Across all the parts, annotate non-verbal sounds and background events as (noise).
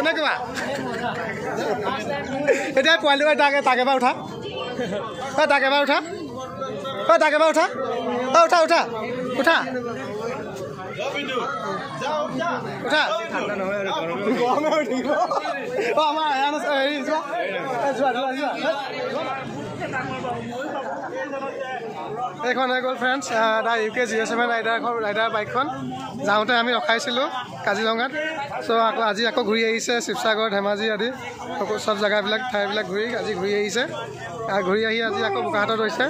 কেনেকুৱা? এতিয়া পোৱালি তাকে তাকে এবাৰ উঠা। অ তাকে এবাৰ উঠা। অ তাকে এবাৰ উঠা। অ উঠা উঠা। উঠা। উঠা। অ আমাৰ হেৰি যোৱা যোৱা যোৱা। এইখন হৈ গ'ল friends the U K zero' seven ৰাইডাৰখন rider বাইকখন যাওঁতে আমি ৰখাইছিলোঁ কাজিৰঙাত। চ' আকৌ আজি আকৌ ঘূৰি আহিছে শিৱসাগৰ ধেমাজি আদি। চব জেগাবিলাক ঠাইবিলাক ঘূৰি আজি ঘূৰি আহিছে। ঘূৰি আহি আজি আকৌ বোকাহাটত হৈছে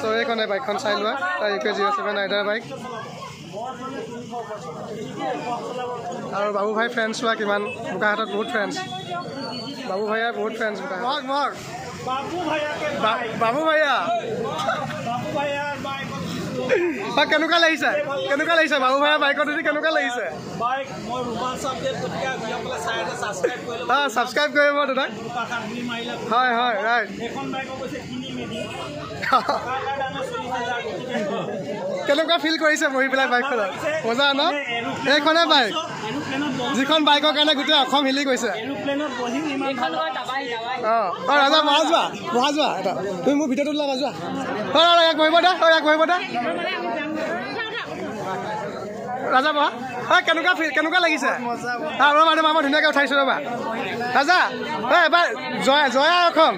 চ' এইখনে বাইকখন চাই লোৱা the U K zero' seven rider bike আৰু বাবু ভাই ফ্ৰেণ্ডছ চোৱা কিমান বোকাহাটত বহুত ফ্ৰেণ্ডছ বাবু ভাইয়া বহুত ফ্ৰেণ্ডছ মগ। बाबू भैया बाबू भैया। বা কেনেকুৱা লাগিছে? কেনেকুৱা লাগিছে? বাবু ভাই বাইকত উঠি কেনেকুৱা লাগিছে? হয় ছাবস্ক্ৰাইব কৰিব দাদা। হয় হয় ৰাইট (laughs) কেনেকুৱা ফিল কৰিছে বহি পেলাই বাইকখনত? মজা ন? এইখনে বাইক। যিখন বাইকৰ কাৰণে গোটেই অসম হিলি গৈছে। অঁ অঁ ৰাজা বহা যোৱা বহা যোৱা এটা। তুমি মোৰ ভিডিঅ'টো ওলাবা যোৱা। অঁ ইয়াক বহিব দে ইয়াক বহিব দে। ৰাজা বহা? অঁ কেনেকুৱা কেনেকুৱা লাগিছে? ৰ'বা ৰ'বা মই ধুনীয়াকৈ উঠাইছোঁ ৰ'বা। ৰাজা অঁ এবাৰ জয়া জয়া অসম।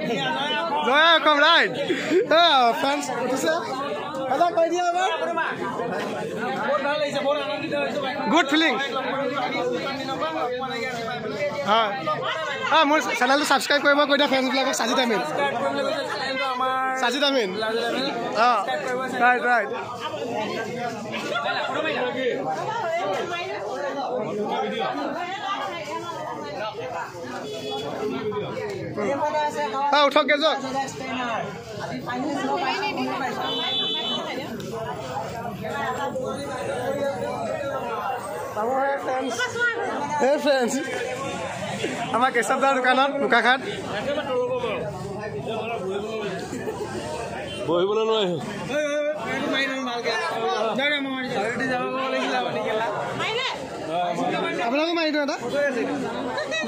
জয়া অসম ৰাইট ফ্ৰেণ্ডছ উঠিছে। গুড ফিলিং হয় অঁ মোৰ চেনেলটো ছাবস্ক্ৰাইব কৰিব কৈ দিয়া ফ্ৰেণ্ডছবিলাকক চাজিদ আমিন। চাজিদ আমিন। ৰাইট ৰাইট অঁ উঠকগে যাওক এই ফ্ৰেণ্ডছ আমাৰ কেশৱদাৰ দোকানত বোকাখাট বহিবলৈ নোৱাৰি আপোনালোকে মাৰি দিওঁ এটা।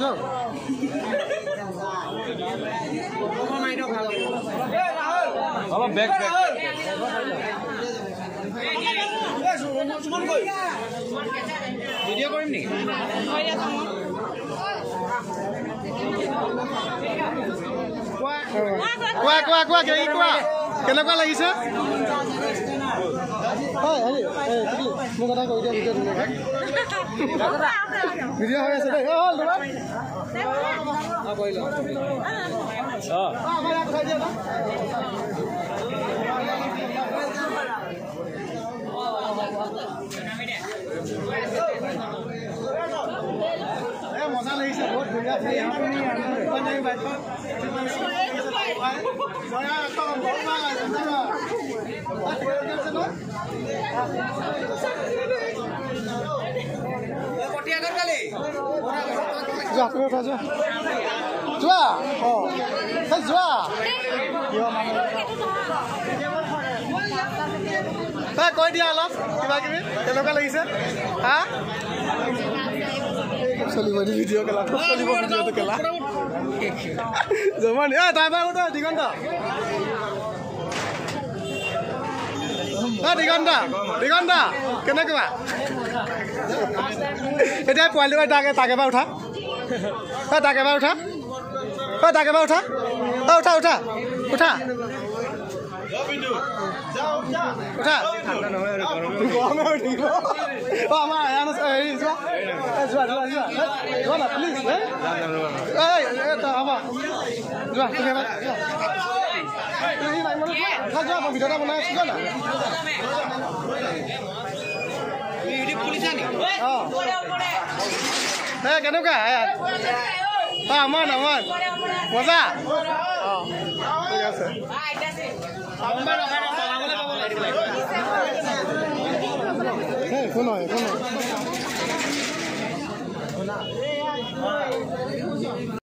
যাওক। অলপ বেগ বেগ। কোৱা কোৱা কোৱা কিবা কিবি কোৱা কেনেকুৱা লাগিছে কৈ ভিডিঅ' ভিডিঅ' হৈ আছে দেই যোৱা তুমি উঠা যোৱা যোৱা অঁ যোৱা এই কৈ দিয়া অলপ কিবা কিবি কেনেকুৱা লাগিছে? হা? চলিব নি ভিডিঅ' কেলা খুব চলিব ভিডিঅ'টো কেলা (laughs) জমা নি এই তাৰ পৰা উঠা দিগন্ত। অ দিগন্ত দিগন্ত কেনেকুৱা? এতিয়া পোৱালি তাকে তাকে এবাৰ উঠা। অ তাকে এবাৰ উঠা। অ তাকে এবাৰ উঠা। অ উঠা উঠা উঠা। কেনেকুৱা এয়া অঁ আমান আমান মজা অঁ ঠিক আছে এই একো নহয় একো নহয়